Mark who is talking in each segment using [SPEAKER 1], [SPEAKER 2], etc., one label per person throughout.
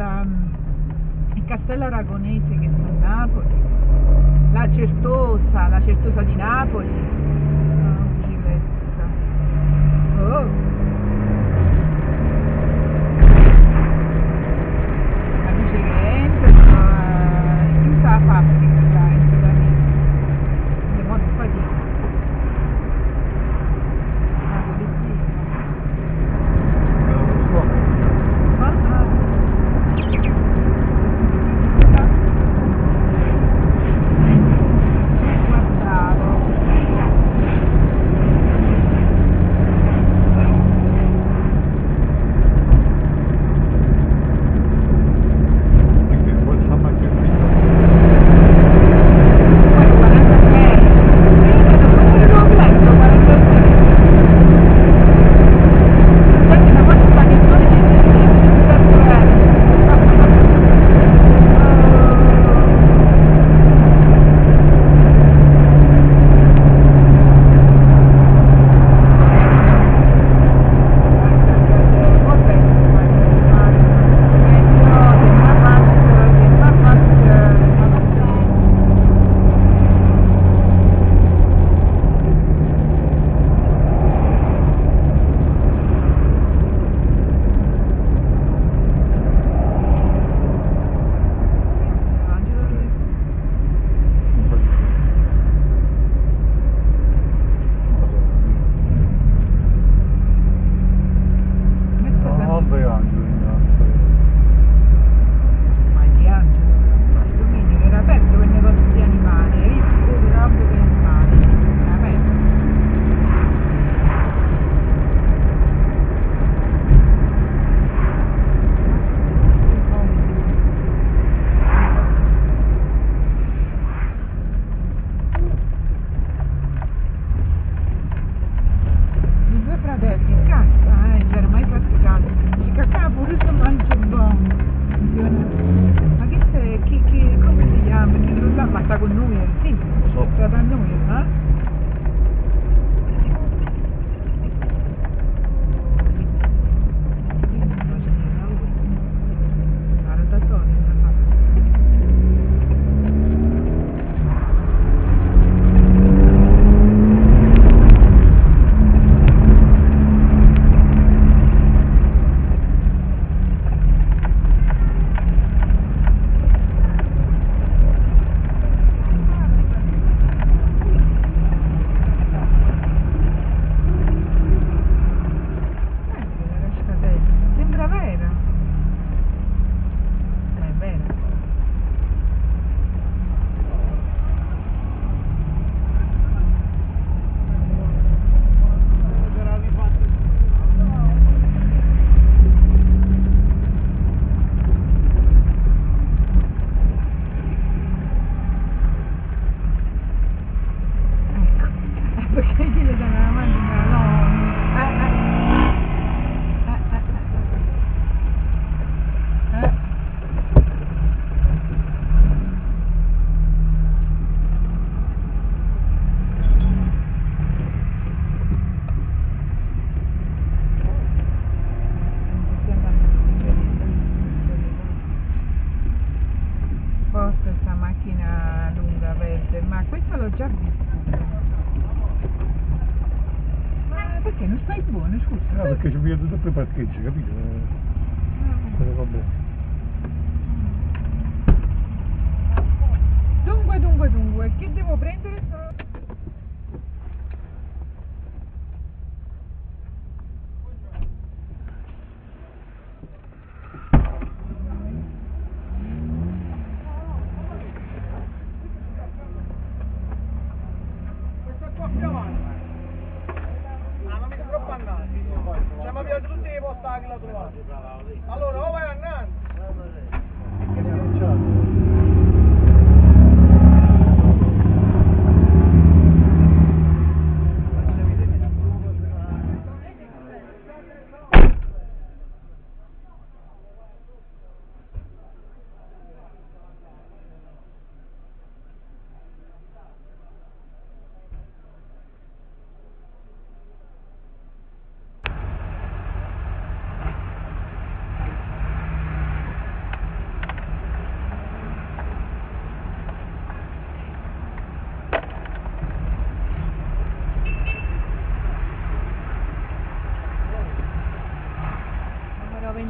[SPEAKER 1] Mm, il castello aragonese che sta a Napoli, la Certosa, la Certosa di Napoli, perché non stai buono, scusa?
[SPEAKER 2] No, perché ci ho pigliato tutto per parcheggio, capito? Eh, Quello va bene.
[SPEAKER 1] Dunque, dunque, dunque, che devo prendere?
[SPEAKER 3] Questa qua più avanti. Allora, o vai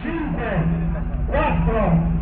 [SPEAKER 3] 5,
[SPEAKER 2] 4,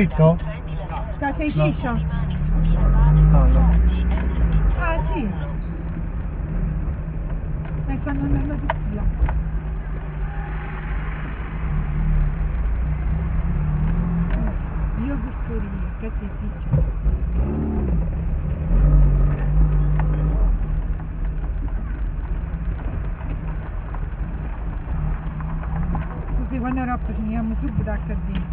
[SPEAKER 2] Dritto?
[SPEAKER 1] Sta sei
[SPEAKER 2] No. No, no.
[SPEAKER 1] Ah sì. E stanno andando tutti là. Io gustoria, che sei ciscio? Così quando era finiamo subito HD.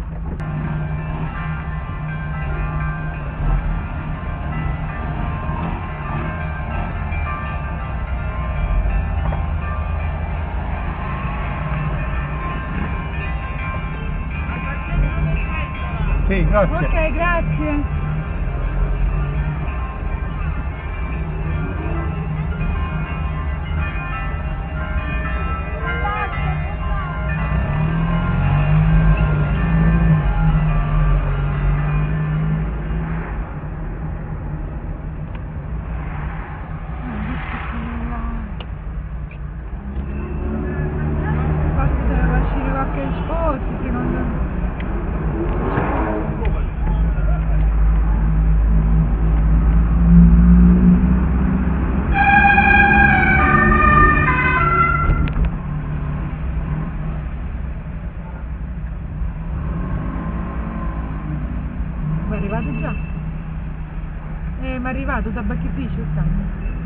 [SPEAKER 2] Grazie.
[SPEAKER 1] Ok, grazie. Già? Eh, ma è arrivato, tabacchificio stanno.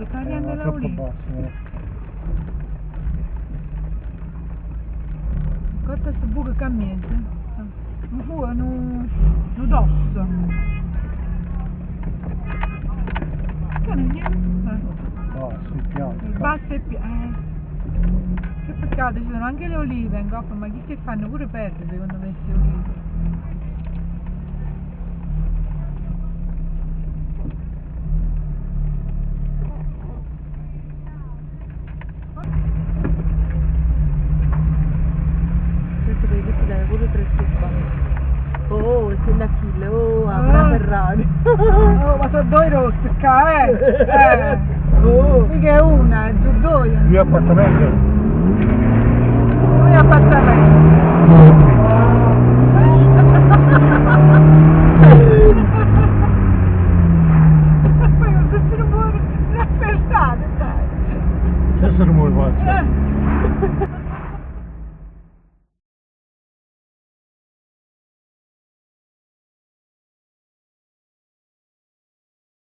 [SPEAKER 1] Sto
[SPEAKER 2] eh,
[SPEAKER 1] tagliando
[SPEAKER 2] no,
[SPEAKER 1] la
[SPEAKER 2] troppo
[SPEAKER 1] uliva.
[SPEAKER 2] basso. eh.
[SPEAKER 1] Corta sto buco cammese. Non fu, non... non dosso. Che non è?
[SPEAKER 2] Ah, sì, piano.
[SPEAKER 1] Eh, Basso e piano. Eh. Che peccato, ci sono anche le olive in coppa, ma chi che fanno pure perdere secondo me queste olive.
[SPEAKER 2] सकता
[SPEAKER 1] नहीं